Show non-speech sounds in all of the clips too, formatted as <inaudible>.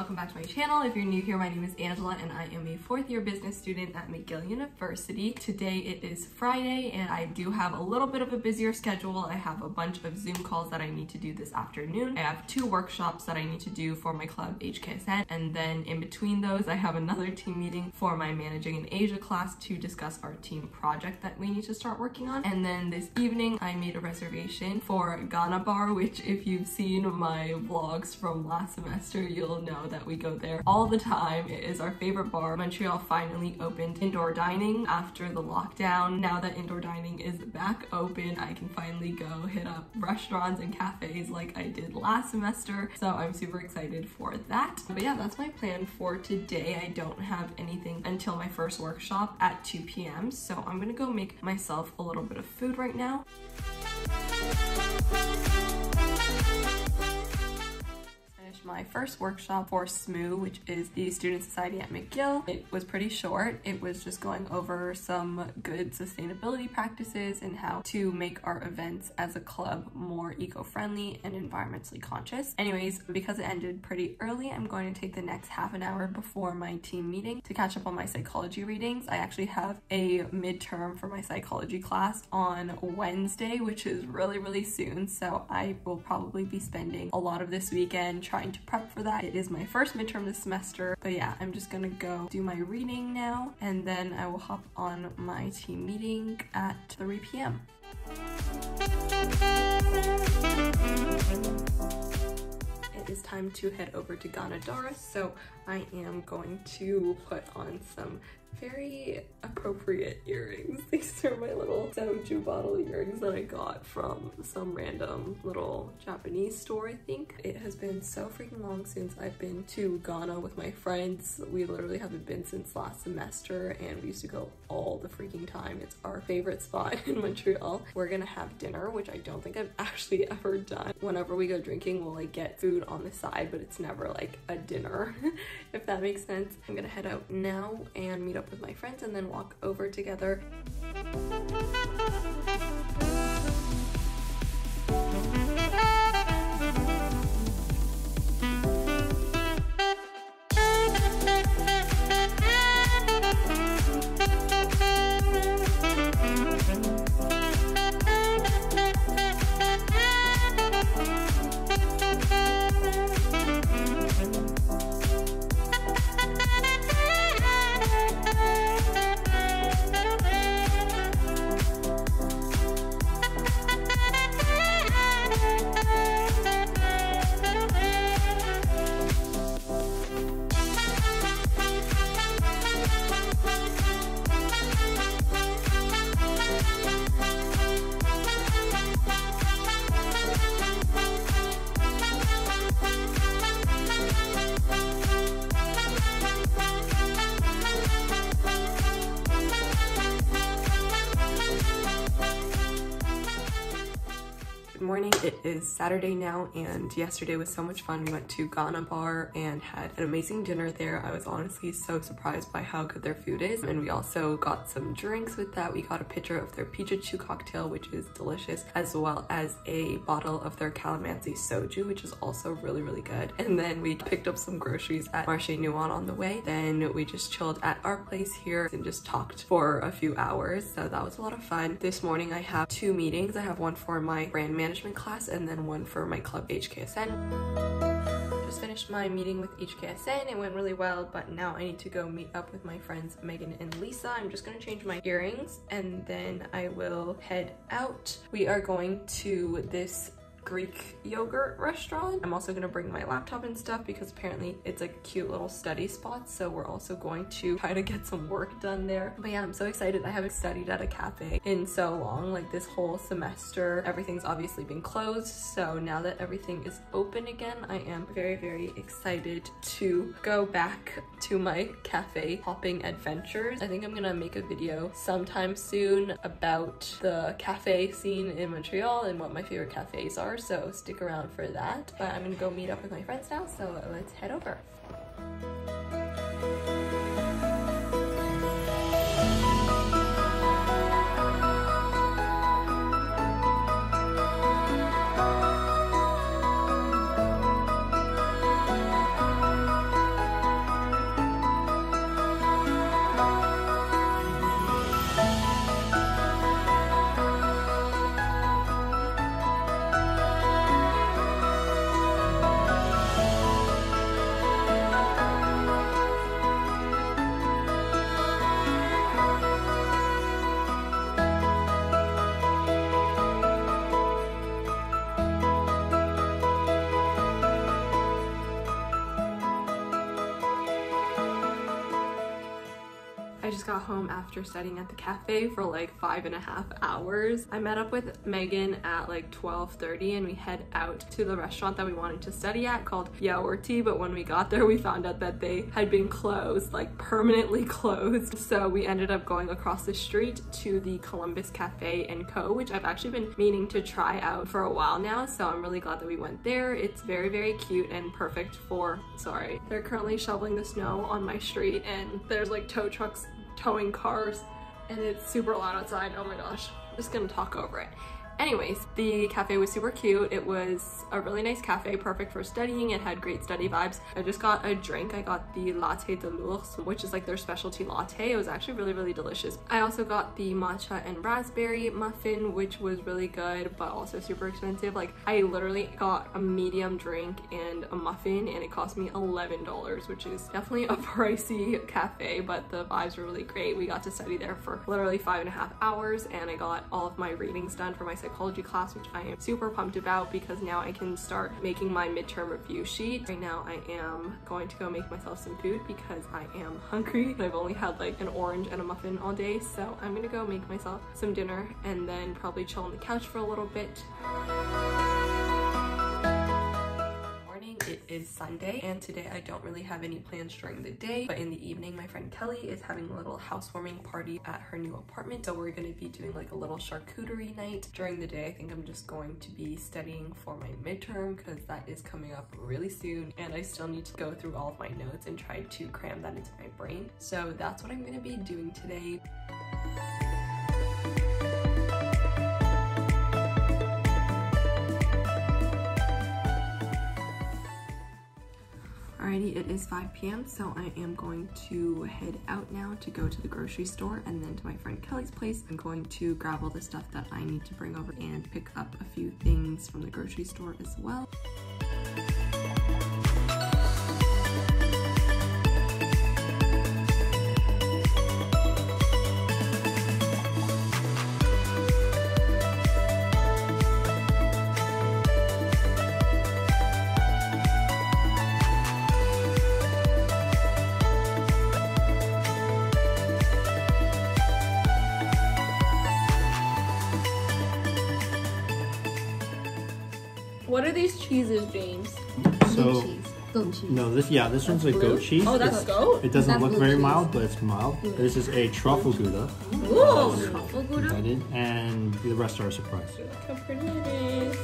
welcome back to my channel. If you're new here, my name is Angela and I am a fourth year business student at McGill University. Today it is Friday and I do have a little bit of a busier schedule. I have a bunch of Zoom calls that I need to do this afternoon. I have two workshops that I need to do for my club HKSN and then in between those I have another team meeting for my Managing in Asia class to discuss our team project that we need to start working on. And then this evening I made a reservation for Ghana Bar which if you've seen my vlogs from last semester you'll know that we go there all the time. It is our favorite bar. Montreal finally opened indoor dining after the lockdown. Now that indoor dining is back open, I can finally go hit up restaurants and cafes like I did last semester. So I'm super excited for that. But yeah, that's my plan for today. I don't have anything until my first workshop at 2 p.m. So I'm gonna go make myself a little bit of food right now. My first workshop for SSMU, which is the Student Society at McGill. It was pretty short. It was just going over some good sustainability practices and how to make our events as a club more eco-friendly and environmentally conscious. Anyways, because it ended pretty early, I'm going to take the next half an hour before my team meeting to catch up on my psychology readings. I actually have a midterm for my psychology class on Wednesday, which is really, really soon. So I will probably be spending a lot of this weekend trying to prep for that. It is my first midterm this semester, but yeah, I'm just gonna go do my reading now, and then I will hop on my team meeting at 3 p.m. It is time to head over to Ghana so I am going to put on some very appropriate earrings. <laughs> These are my little soju bottle earrings that I got from some random little Japanese store, I think. It has been so freaking long since I've been to Ghana with my friends. We literally haven't been since last semester and we used to go all the freaking time. It's our favorite spot <laughs> in Montreal. We're gonna have dinner, which I don't think I've <laughs> actually ever done. Whenever we go drinking, we'll like get food on the side, but it's never like a dinner, if that makes sense. I'm gonna head out now and meet up with my friends and then walk over together. Is Saturday now and yesterday was so much fun. We went to Ghana Bar and had an amazing dinner there. I was honestly so surprised by how good their food is. And we also got some drinks with that. We got a picture of their Pichu cocktail, which is delicious, as well as a bottle of their Calamansi soju, which is also really, really good. And then we picked up some groceries at Marché Nuan on the way. Then we just chilled at our place here and just talked for a few hours. So that was a lot of fun. This morning I have two meetings. I have one for my brand management management class and then one for my club HKSN. Just finished my meeting with HKSN. It went really well, but now I need to go meet up with my friends Megan and Lisa. I'm just gonna change my earrings and then I will head out. We are going to this Greek yogurt restaurant. I'm also gonna bring my laptop and stuff because apparently it's a cute little study spot. So we're also going to <laughs> try to get some work done there. But yeah, I'm so excited. I haven't studied at a cafe in so long, like this whole semester. Everything's obviously been closed. So now that everything is open again, I am very, very excited to go back to my cafe hopping adventures. I think I'm gonna make a video sometime soon about the cafe scene in Montreal and what my favorite cafes are so stick around for that. But I'm gonna go meet up with my friends now, so let's head over. Just got home after studying at the cafe for like five and a half hours. I met up with Megan at like 12.30 and we head out to the restaurant that we wanted to study at called Yaorti, but when we got there we found out that they had been closed, like permanently <laughs> closed. So we ended up going across the street to the Columbus Cafe and Co, which I've actually been meaning to try out for a while now, so I'm really glad that we went there. It's very, very cute and perfect for, sorry, they're currently shoveling the snow on my street and there's like tow trucks towing cars and it's super loud outside. Oh my gosh, I'm just gonna talk over it. Anyways, the cafe was super cute. It was a really nice cafe, perfect for studying. It had great study vibes. I just got a drink. I got the latte de l'ours, which is like their specialty latte. It was actually really, really delicious. I also got the matcha and raspberry muffin, which was really good, but also super expensive. Like I literally got a medium drink and a muffin and it cost me $11, which is definitely a <laughs> pricey cafe, but the vibes were really great. We got to study there for literally five and a half hours and I got all of my readings done for my psychology class, which I am super pumped about because now I can start making my midterm review sheet. Right now I am going to go make myself some food because I am hungry. <laughs> I've only had like an orange and a muffin all day, so I'm gonna go make myself some dinner and then probably chill on the couch for a little bit. Is Sunday and today I don't really have any plans during the day, but in the evening my friend Kelly is having a little housewarming party at her new apartment. So we're gonna be doing like a little charcuterie night. During the day, I think I'm just going to be studying for my midterm because that is coming up really soon and I still need to go through all of my notes and try to cram that into my brain. So that's what I'm gonna be doing today. Is 5 p.m. so I am going to head out now to go to the grocery store and then to my friend Kelly's place. I'm going to grab all the stuff that I need to bring over and pick up a few things from the grocery store as well. What are these cheeses, James? So cheese. Goat cheese. no, this yeah, this one's a blue? goat cheese. Oh, that's It's- goat? It doesn't That's look very cheese. mild, but it's mild. This is a truffle gouda, Ooh, truffle gouda. added, and the rest are a surprise. Look how pretty it is.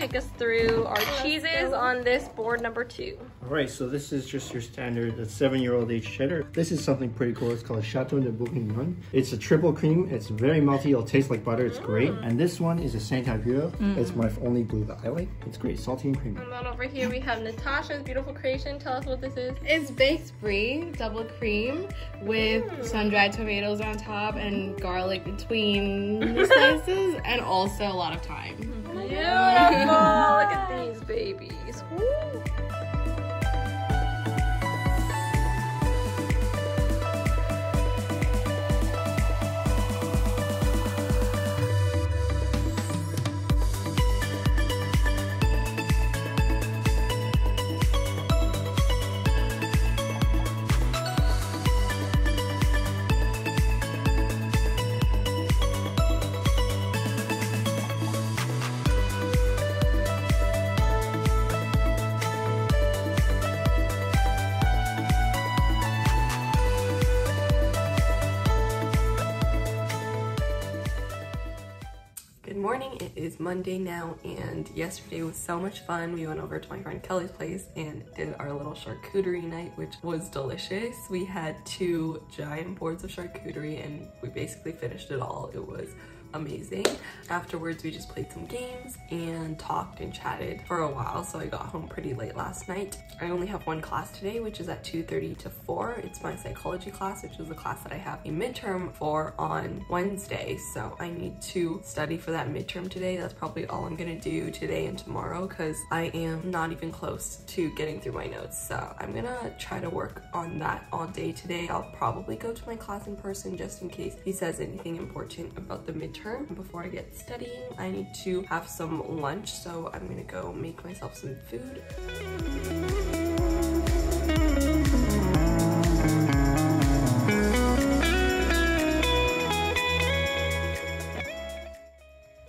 James take us through our cheeses on this board number two. All right, so this is just your standard seven-year-old age cheddar. This is something pretty cool. It's called Chateau de Bourguignon. It's a triple cream. It's very melty. It'll taste like butter. It's great. Mm. And this one is a Saint Agur. Mm. It's my only blue that I like. It's great, salty and creamy. And then over here we have Natasha's beautiful creation. Tell us what this is. It's baked brie, double cream, with mm. sun-dried tomatoes on top and garlic between the <laughs> slices, and also a lot of thyme. Mm-hmm. Beautiful! Look at <laughs> these babies. Woo. Monday now and yesterday was so much fun. We went over to my friend Kelly's place and did our little charcuterie night which was delicious. We had two giant boards of charcuterie and we basically finished it all. It was amazing. Afterwards, we just played some games and talked and chatted for a while, so I got home pretty late last night. I only have one class today, which is at 2.30 to 4. It's my psychology class, which is the class that I have a midterm for on Wednesday, so I need to study for that midterm today. That's probably all I'm gonna do today and tomorrow because I am not even close to getting through my notes. So I'm gonna try to work on that all day today. I'll probably go to my class in person just in case he says anything important about the midterm. Before I get studying, I need to have some lunch, so I'm gonna go make myself some food.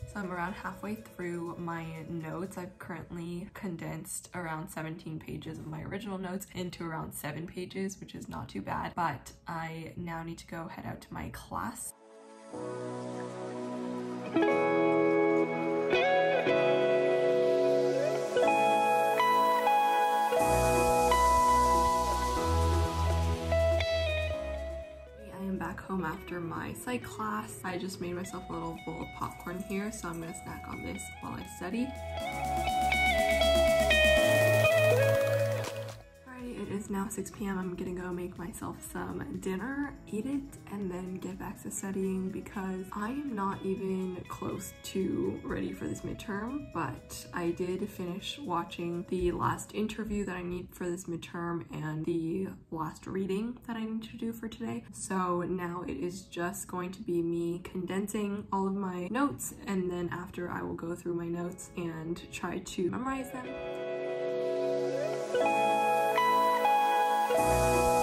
So I'm around halfway through my notes. I've currently condensed around 17 pages of my original notes into around seven pages, which is not too bad, but I now need to go head out to my class. I am back home after my psych class. I just made myself a little bowl of popcorn here, so I'm gonna snack on this while I study. Now 6 p.m. I'm gonna go make myself some dinner, eat it, and then get back to studying because I am not even close to ready for this midterm, but I did finish watching the last interview that I need for this midterm and the last reading that I need to do for today. So now it is just going to be me condensing all of my notes and then after I will go through my notes and try to memorize them. Morning.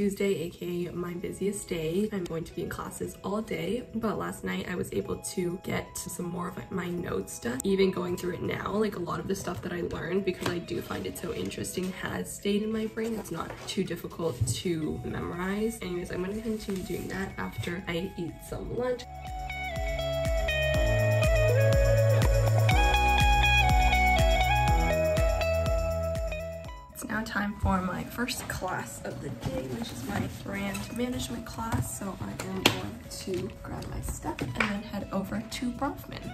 Tuesday, aka my busiest day. I'm going to be in classes all day, but last night I was able to get some more of my notes done. Even going through it now, like a lot of the stuff that I learned because I do find it so interesting has stayed in my brain. It's not too difficult to memorize. Anyways, I'm gonna continue doing that after I eat some lunch. Now time for my first class of the day, which is my brand management class. So I am going to grab my stuff and then head over to Bronfman.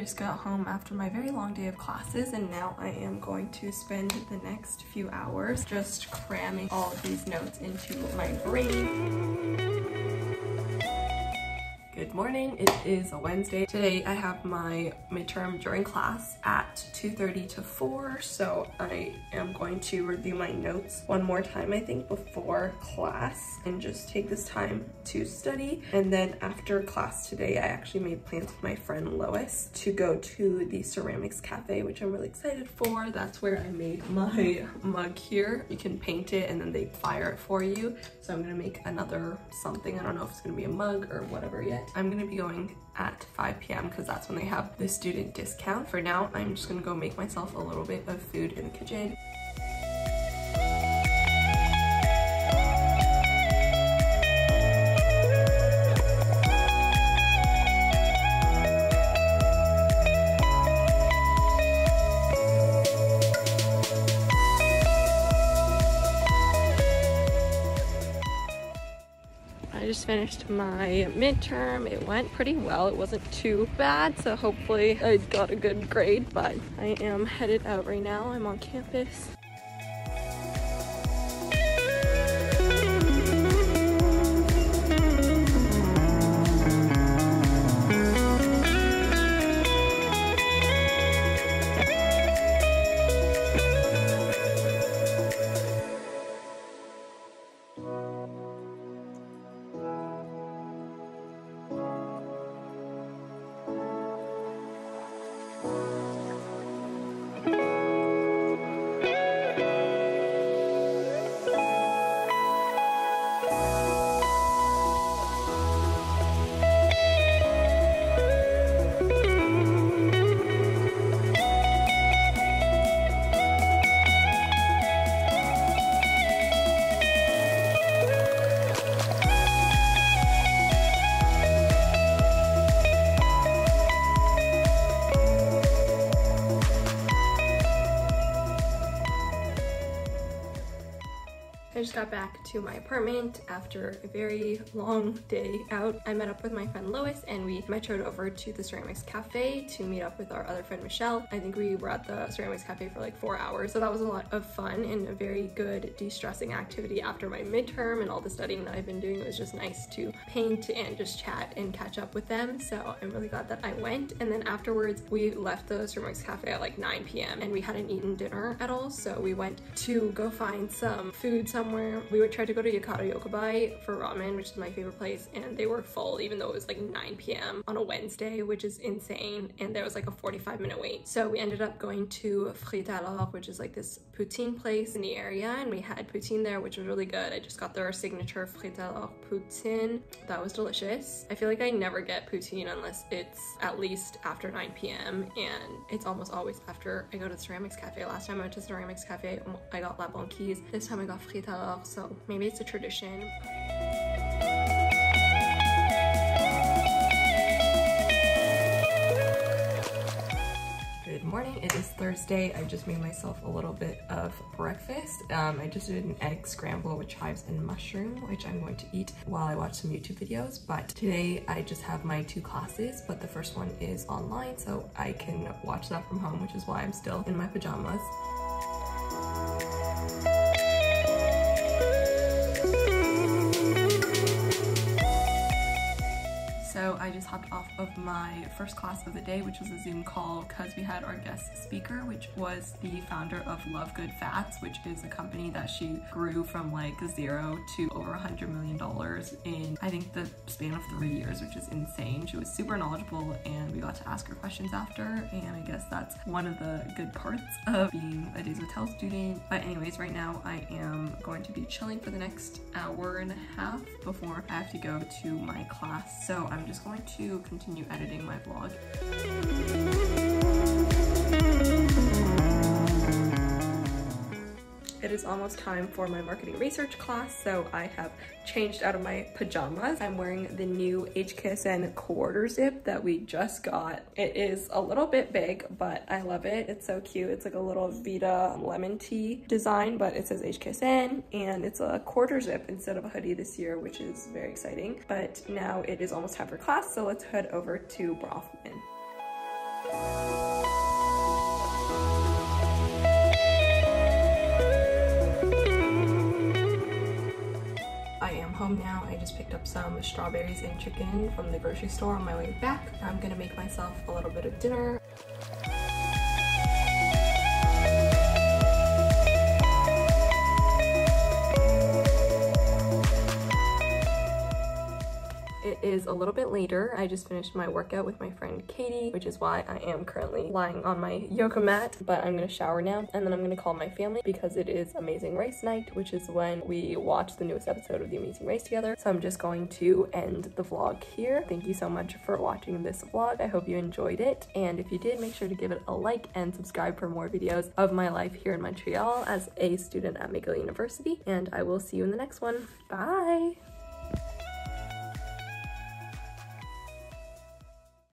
I just got home after my very long day of classes and now I am going to spend the next few hours just cramming all of these notes into my brain. Good morning, it is a Wednesday. Today I have my midterm during class at 2.30 to 4, so I am going to review my notes one more time, I think, before class and just take this time to study. And then after class today, I actually made plans with my friend Lois to go to the Ceramics Cafe, which I'm really excited for. That's where I made my mug here. You can paint it and then they fire it for you. So I'm gonna make another something. I don't know if it's gonna be a mug or whatever yet. I'm gonna be going at 5 p.m. because that's when they have the student discount. For now, I'm just gonna go make myself a little bit of food in the kitchen. Finished my midterm. It went pretty well. It wasn't too bad, so hopefully I got a good grade, but I am headed out right now. I'm on campus. I just got back to my apartment after a very long day out. I met up with my friend Lois and we metroed over to the Ceramics Cafe to meet up with our other friend Michelle. I think we were at the Ceramics Cafe for like four hours. So that was a lot of fun and a very good de-stressing activity after my midterm and all the studying that I've been doing. It was just nice to paint and just chat and catch up with them. So I'm really glad that I went. And then afterwards we left the Ceramics Cafe at like 9 p.m. and we hadn't eaten dinner at all. So we went to go find some food somewhere. We would try to go to Yokato Yokabai for ramen, which is my favorite place, and they were full even though it was like 9 p.m. on a Wednesday, which is insane. And there was like a 45 minute wait. So we ended up going to Frites Alors, which is like this poutine place in the area, and we had poutine there, which was really good. I just got their signature Frites Alors poutine. That was delicious. I feel like I never get poutine unless it's at least after 9 p.m. and it's almost always after I go to the Ceramics Cafe. Last time I went to Ceramics Cafe, I got La Banquise. This time I got Frites Alors, so maybe it's a tradition. Morning, it is Thursday. I just made myself a little bit of breakfast. Um, I just did an egg scramble with chives and mushroom, which I'm going to eat while I watch some YouTube videos. But today I just have my two classes, but the first one is online, so I can watch that from home, which is why I'm still in my pajamas. Hopped off of my first class of the day, which was a Zoom call because we had our guest speaker, which was the founder of Love Good Fats, which is a company that she grew from like zero to over a hundred million dollars in I think the span of three years, which is insane. She was super knowledgeable and we got to ask her questions after. And I guess that's one of the good parts of being a Desautels student. But anyways, right now I am going to be chilling for the next hour and a half before I have to go to my class. So I'm just going to continue editing my vlog. It is almost time for my marketing research class, so I have changed out of my pajamas. I'm wearing the new HKSN quarter zip that we just got. It is a little bit big, but I love it. It's so cute. It's like a little Vita lemon tea design, but it says HKSN, and it's a quarter zip instead of a hoodie this year, which is very exciting. But now it is almost time for class, so let's head over to Bronfman. Now. I just picked up some strawberries and chicken from the grocery store on my way back. I'm gonna make myself a little bit of dinner. Is a little bit later. I just finished my workout with my friend Katie, which is why I am currently lying on my yoga mat. But I'm gonna shower now and then I'm gonna call my family because it is Amazing Race Night, which is when we watch the newest episode of The Amazing Race together. So I'm just going to end the vlog here. Thank you so much for watching this vlog. I hope you enjoyed it. And if you did, make sure to give it a like and subscribe for more videos of my life here in Montreal as a student at McGill University. And I will see you in the next one. Bye!